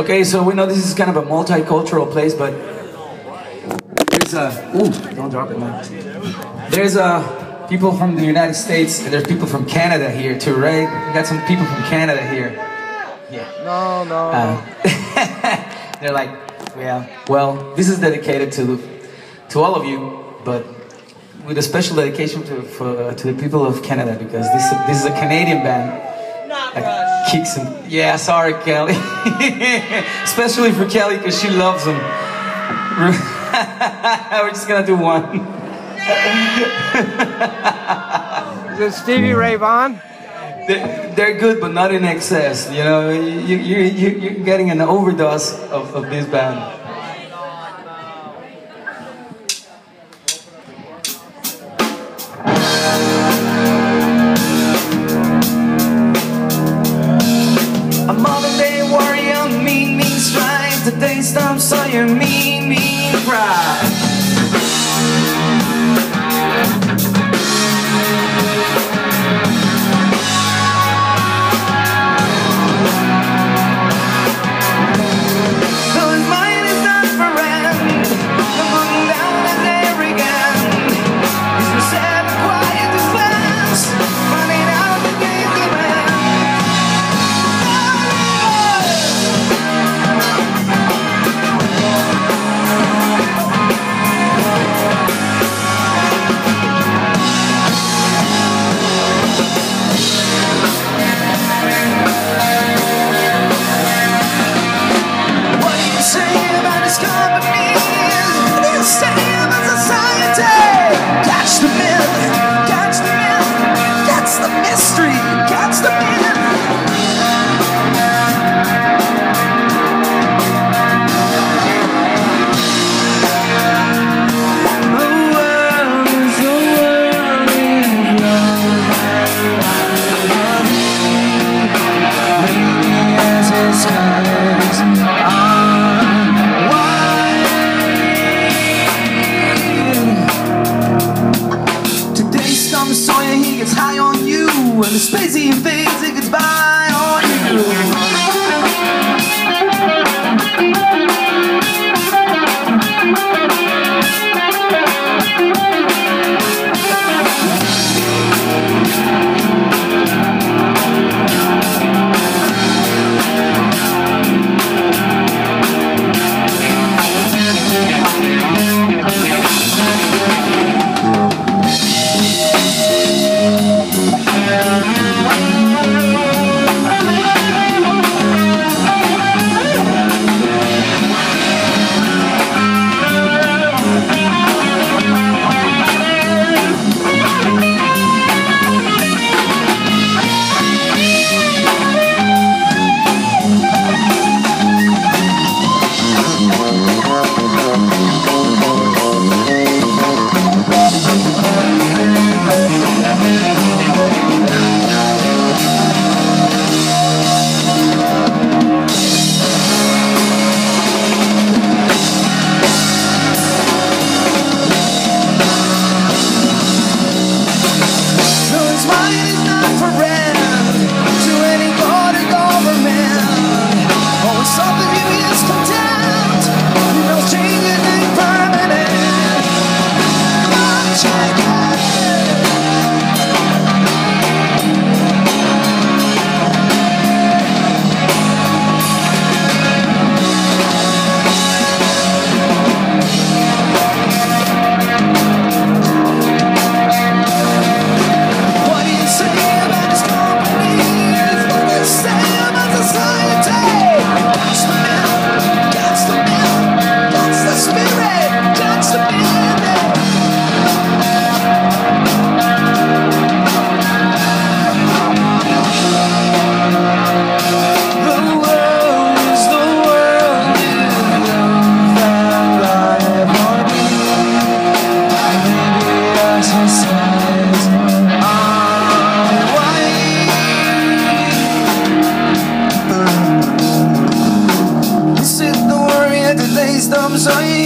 Okay, so we know this is kind of a multicultural place, but there's a ooh, don't drop it, man. There's a people from the United States and there's people from Canada here too, right? We got some people from Canada here. Yeah. No, no. Uh, they're like, yeah. Well, this is dedicated to to all of you, but with a special dedication to for, to the people of Canada because this this is a Canadian band. Not that Rush. Kicks him. Yeah, sorry, Kelly. Especially for Kelly because she loves him. We're just gonna do one. Is it Stevie Ray Vaughan? They're, they're good, but not in excess. You know, you, you, you, you're getting an overdose of, of this band. Sawyer, he gets high on you, and the space he invades, it gets by So you